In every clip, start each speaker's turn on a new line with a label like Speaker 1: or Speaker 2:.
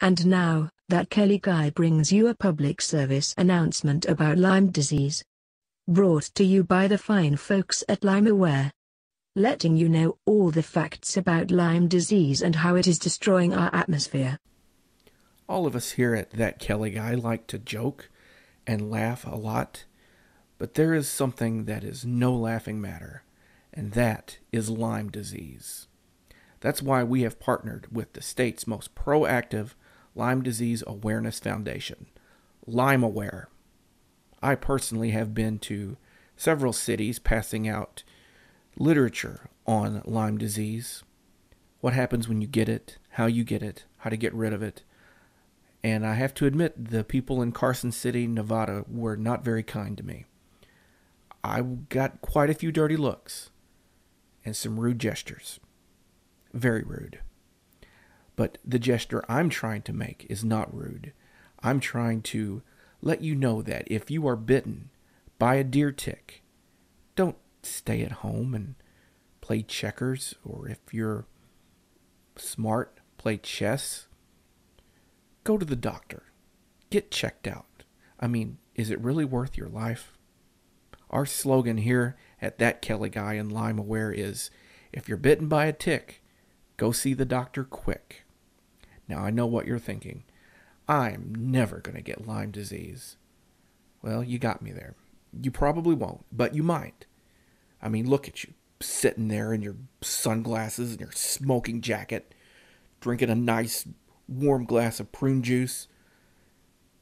Speaker 1: And now, that Kelly guy brings you a public service announcement about Lyme disease. Brought to you by the fine folks at Lyme Aware. Letting you know all the facts about Lyme disease and how it is destroying our atmosphere.
Speaker 2: All of us here at That Kelly Guy like to joke and laugh a lot, but there is something that is no laughing matter, and that is Lyme disease. That's why we have partnered with the state's most proactive Lyme Disease Awareness Foundation, Lyme Aware. I personally have been to several cities passing out literature on Lyme disease, what happens when you get it, how you get it, how to get rid of it. And I have to admit, the people in Carson City, Nevada, were not very kind to me. I got quite a few dirty looks and some rude gestures. Very rude. But the gesture I'm trying to make is not rude. I'm trying to let you know that if you are bitten by a deer tick, don't stay at home and play checkers, or if you're smart, play chess. Go to the doctor. Get checked out. I mean, is it really worth your life? Our slogan here at That Kelly Guy in Lyme Aware is if you're bitten by a tick, go see the doctor quick. Now I know what you're thinking. I'm never going to get Lyme disease. Well, you got me there. You probably won't, but you might. I mean, look at you sitting there in your sunglasses and your smoking jacket, drinking a nice warm glass of prune juice.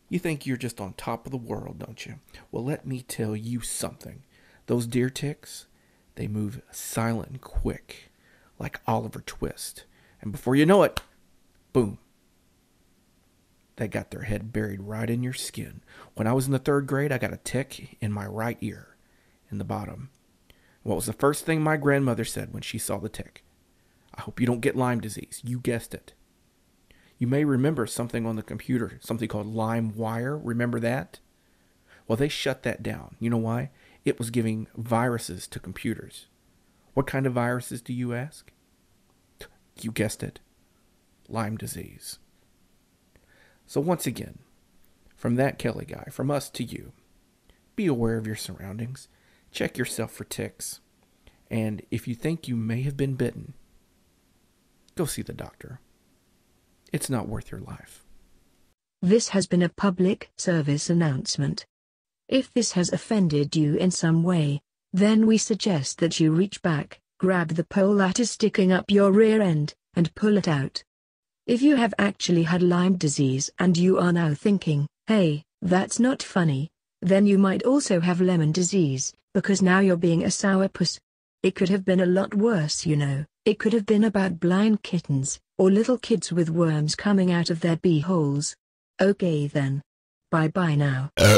Speaker 2: You think you're just on top of the world, don't you? Well, let me tell you something. Those deer ticks, they move silent and quick, like Oliver Twist. And before you know it, boom. They got their head buried right in your skin. When I was in the third grade, I got a tick in my right ear, in the bottom. What was the first thing my grandmother said when she saw the tick? I hope you don't get Lyme disease. You guessed it. You may remember something on the computer, something called LimeWire. Remember that? Well, they shut that down. You know why? It was giving viruses to computers. What kind of viruses do you ask? You guessed it. Lyme disease. So, once again, from that Kelly guy, from us to you, be aware of your surroundings, check yourself for ticks, and if you think you may have been bitten, go see the doctor. It's not worth your life.
Speaker 1: This has been a public service announcement. If this has offended you in some way, then we suggest that you reach back, grab the pole that is sticking up your rear end, and pull it out. If you have actually had Lyme disease and you are now thinking, hey, that's not funny, then you might also have lemon disease, because now you're being a sourpuss. It could have been a lot worse, you know. It could have been about blind kittens, or little kids with worms coming out of their bee holes. Okay then. Bye bye now. Uh,